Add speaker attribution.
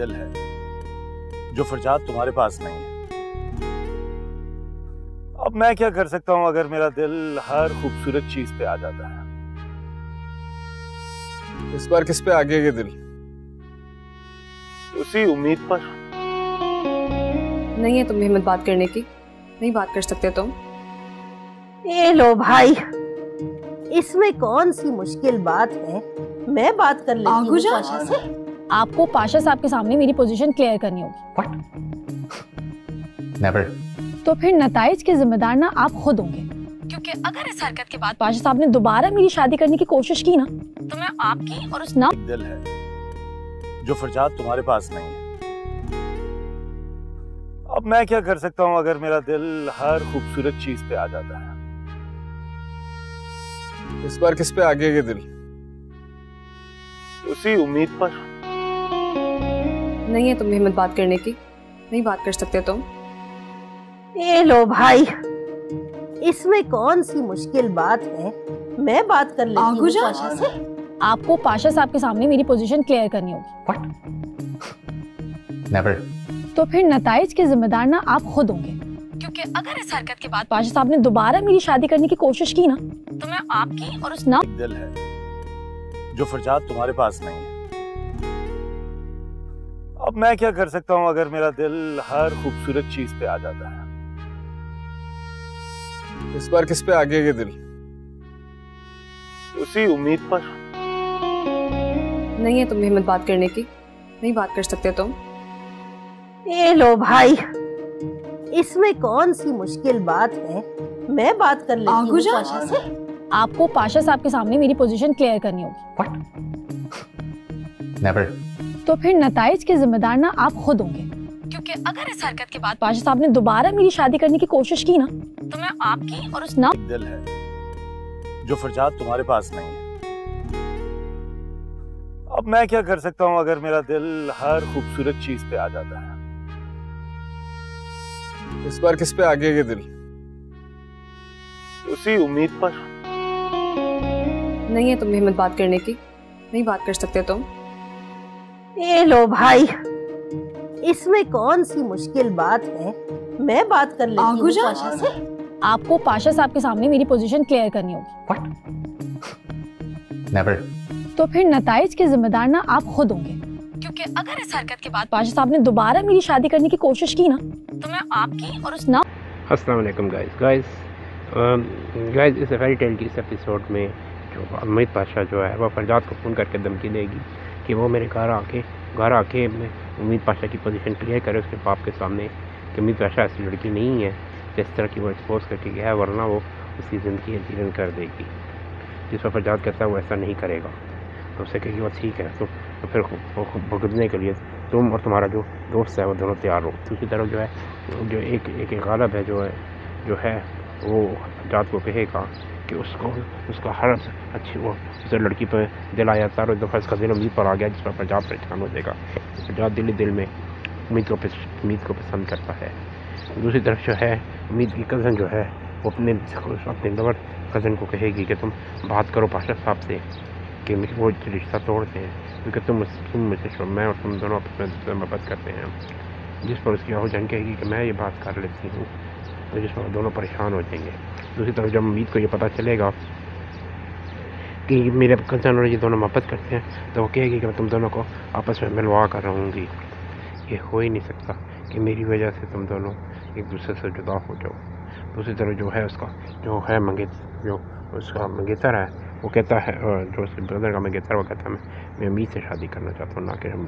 Speaker 1: दिल है जो फरजाद तुम्हारे पास नहीं है। अब मैं क्या कर सकता हूँ अगर मेरा दिल हर खूबसूरत चीज़ पे आ जाता है?
Speaker 2: इस बार किस पे आ गया ये दिल
Speaker 1: उसी उम्मीद पर।
Speaker 3: नहीं है तुम हिम्मत बात करने की। नहीं बात कर सकते तुम।
Speaker 4: ये लो भाई इसमें कौन सी मुश्किल बात है? मैं बात कर लेती हूँ
Speaker 3: आगुजा?
Speaker 4: से।
Speaker 5: आपको पाशा साहब के सामने मेरी पोजीशन क्लियर करनी होगी।
Speaker 6: नेवर
Speaker 5: तो फिर नतज के जिम्मेदार ना आप खुद होंगे। क्योंकि अगर इस हरकत के बाद पाशा साहब ने दोबारा मेरी शादी करने की कोशिश की ना तो मैं आपकी और उस नाम
Speaker 1: दिल है जो फरजाद तुम्हारे पास नहीं है। अब मैं क्या कर सकता हूँ अगर मेरा दिल हर खूबसूरत चीज़ पे आ जाता है?
Speaker 2: इस बार किस पे आगे दिल?
Speaker 1: उसी उम्मीद पर।
Speaker 3: नहीं है तुम हिम्मत बात करने की। नहीं बात कर सकते तुम।
Speaker 4: ये लो भाई इसमें कौन सी मुश्किल बात है? मैं बात कर लेती हूँ पाशा से।
Speaker 5: आपको पाशा साहब के सामने मेरी पोजीशन क्लियर करनी होगी।
Speaker 6: नेवर
Speaker 5: तो फिर नताइज के जिम्मेदार ना आप खुद होंगे। क्योंकि अगर इस हरकत के बाद पाशा साहब ने दोबारा मेरी शादी करने की कोशिश की ना तो मैं आपकी और उस नाम
Speaker 1: दिल है जो फरजाद तुम्हारे पास नहीं है। अब मैं क्या कर सकता हूँ अगर मेरा दिल हर खूबसूरत चीज़ पे आ जाता है?
Speaker 2: इस बार किस पे आ गया ये दिल?
Speaker 1: उसी उम्मीद पर।
Speaker 3: नहीं है तुम्हें हिम्मत बात करने की। नहीं बात कर सकते तुम।
Speaker 4: ये लो भाई इसमें कौन सी मुश्किल बात है? मैं बात कर लेती हूँ पाशा से।
Speaker 5: आपको पाशा साहब के सामने मेरी पोजीशन क्लियर करनी होगी।
Speaker 6: नेवर
Speaker 5: तो फिर नताइज के जिम्मेदार ना आप खुद होंगे। क्योंकि अगर इस हरकत के बाद पाशा साहब ने दोबारा मेरी शादी करने की कोशिश की ना तो मैं आपकी और उस नाम
Speaker 1: दिल है जो फरजाद तुम्हारे पास नहीं है। अब मैं क्या कर सकता हूँ अगर मेरा दिल हर खूबसूरत चीज़ पे आ जाता है?
Speaker 2: इस बार किस पे आ गया ये दिल?
Speaker 1: उसी उम्मीद पर।
Speaker 3: नहीं है तुम हिम्मत बात करने की। नहीं बात कर सकते तुम।
Speaker 4: ये लो भाई इसमें कौन सी मुश्किल बात है? मैं बात कर लेती हूँ पाशा से।
Speaker 5: आपको पाशा साहब के सामने मेरी पोजीशन क्लियर करनी होगी।
Speaker 6: व्हाट नेवर
Speaker 5: तो फिर नताइज के जिम्मेदार ना आप खुद होंगे। क्योंकि अगर इस हरकत के बाद पाशा साहब ने दोबारा मेरी शादी करने की कोशिश की ना तो मैं आपकी और उस नाम
Speaker 7: अस्सलाम वालेकुम गाइस गाइस गाइस इस फेरी टेल इस एपिसोड में जो अमित पाशा जो है वो फरजाद को फ़ोन करके धमकी देगी। कि वो मेरे घर आके घर आके उम्मीद पाशा की पोजीशन क्लियर करे उसके बाप के सामने कि उम्मीद पाशा ऐसी लड़की नहीं है जिस तरह की वो एक्सपोज करके गया है वरना वो उसकी ज़िंदगी हजीरन कर देगी। जिस पर फरजाद कहता है वो ऐसा नहीं करेगा। तो उससे कहेगी वो ठीक है तो, तो फिर भुगतने के लिए तुम और तुम्हारा जो दोस्त है वो दोनों तैयार हो। दूसरी तरफ़ जो है जो एक एक गालब है जो है जो है वो फरजाद को कहेगा कि उसको, उसका हर अच्छी वो, उस लड़की पर दिल आया था और एक दफ़ा इसका दिल उम्मीद पर आ गया जिस पर फरजाद परेशान हो जाएगा फरजाद दिल दिल में उम्मीद को उम्मीद को पसंद करता है। दूसरी तरफ़ जो है, उम्मीद की कज़न जो है, वो अपने अपने लवर कज़न को कहेगी कि तुम बात करो पाशा साहब से कि वो रिश्ता तोड़ते हैं, क्योंकि तुम तुम मुझसे मैं और तुम दोनों आपस में मोहब्बत करते हैं। जिस पर उसकी आहूजन कहेगी कि मैं ये बात कर लेती हूँ। तो जिस पर दोनों परेशान हो जाएँगे। दूसरी तरफ़ जब उम्मीद को ये पता चलेगा कि मेरे कज़न और ये दोनों मोहब्बत करते हैं तो वो कहेगी कि मैं तुम दोनों को आपस में मिलवा कर रहूँगी। ये हो ही नहीं सकता कि मेरी वजह से तुम दोनों एक दूसरे से जुदा हो जाओ। दूसरी तरफ़ जो है उसका, जो है मंगेत जो उसका मंगेतर है, वो कहता है जो उसके ब्रदर का मंगेतर वो कहता है, मैं उम्मीद से शादी करना चाहता हूँ, ना कि हम